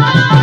Thank